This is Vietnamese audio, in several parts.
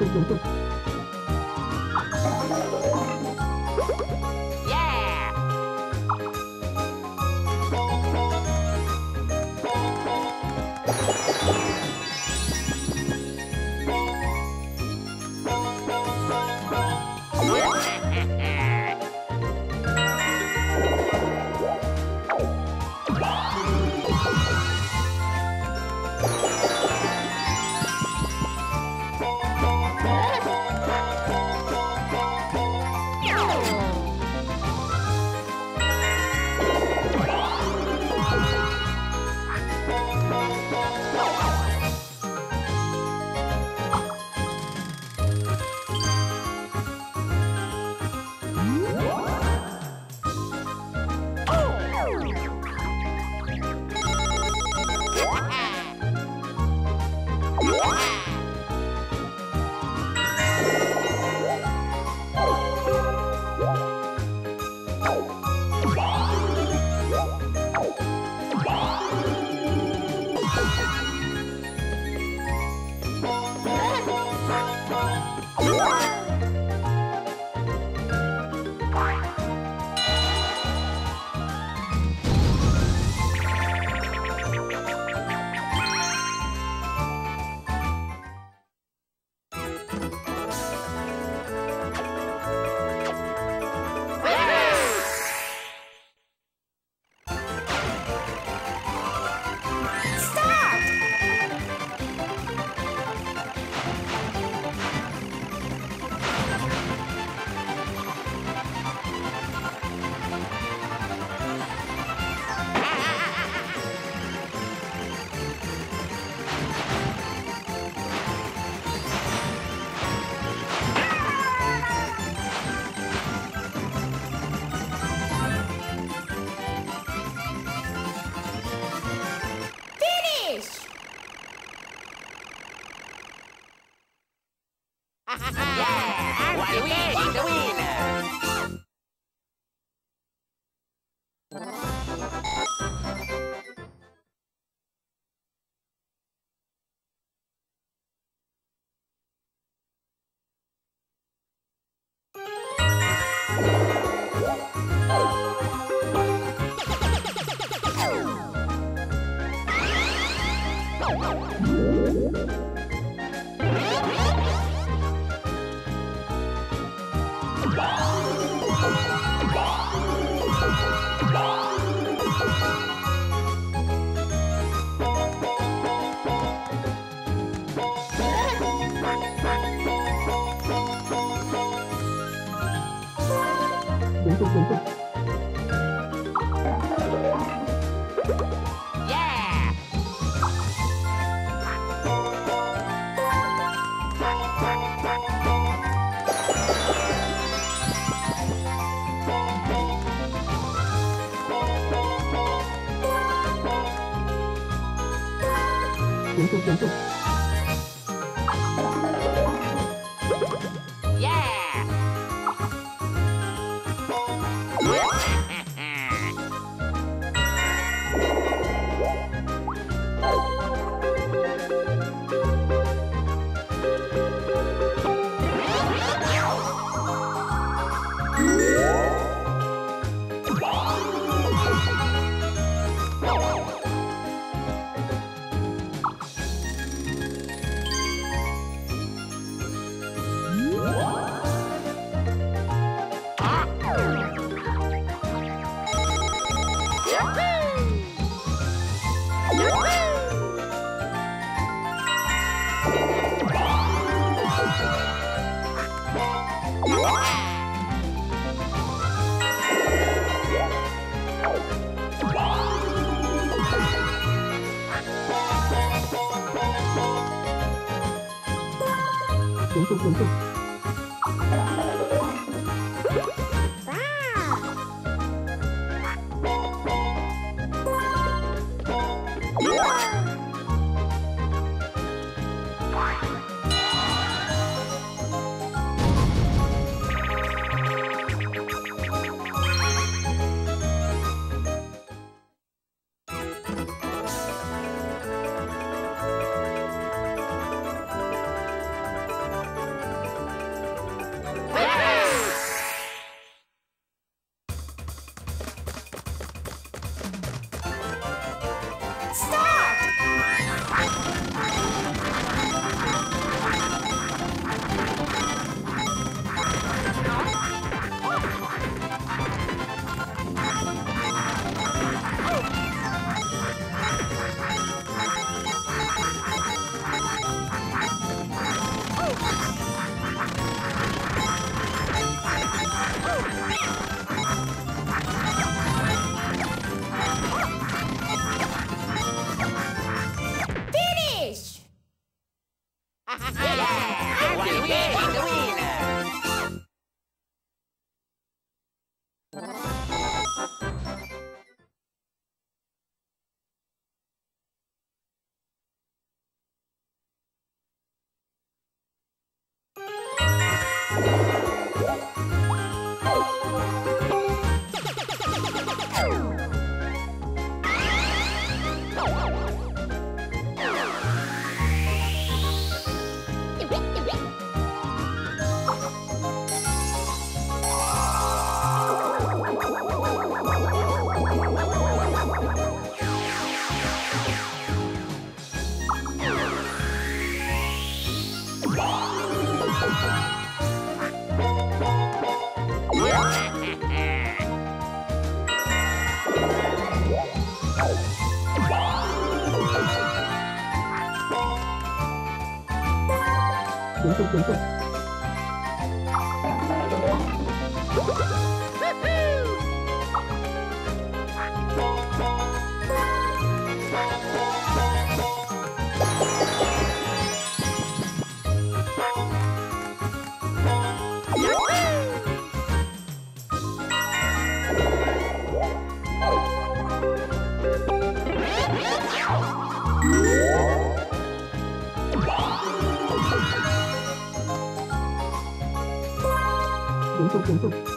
yeah! you Yeah! Yeah! Đúng, đúng, đúng, đúng. Wow! Đúng Đúng đúng đúng đúng. punto, punto.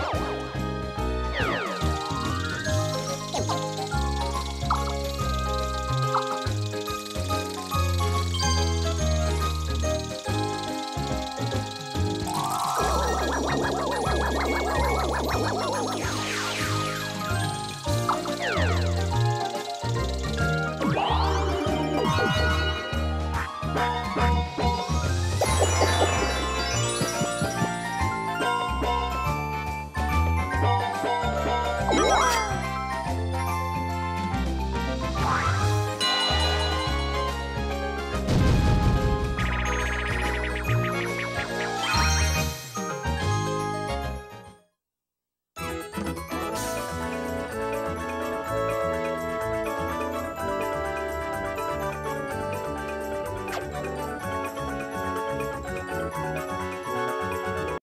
Bye.